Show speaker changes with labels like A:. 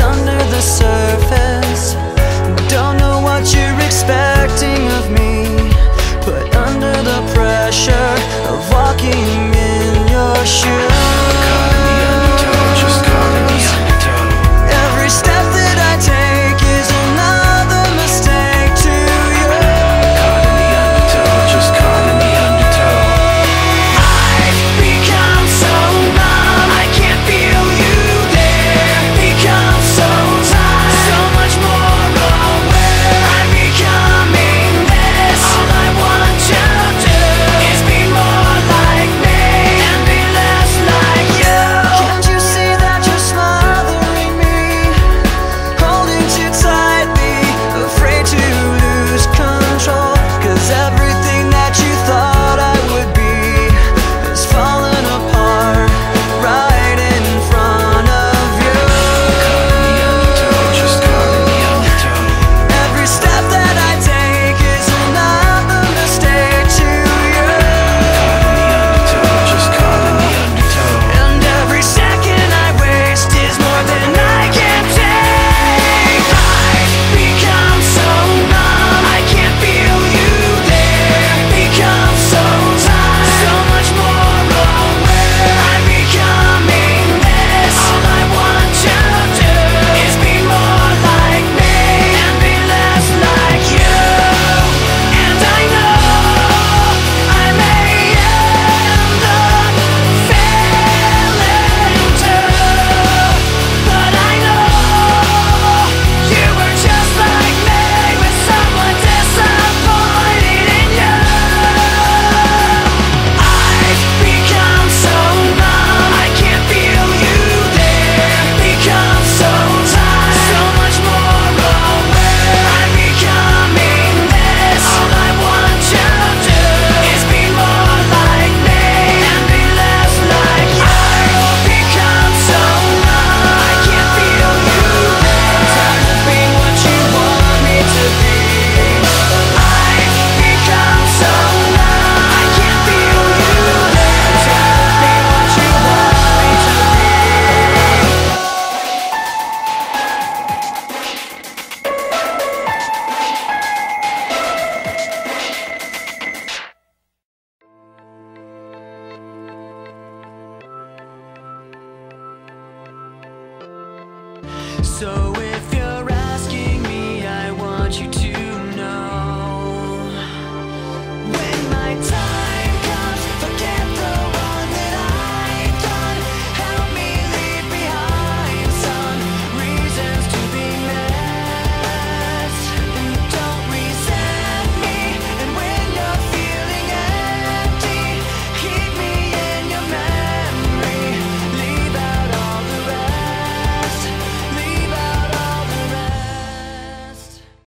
A: under the surface. So if you're asking me, I want you to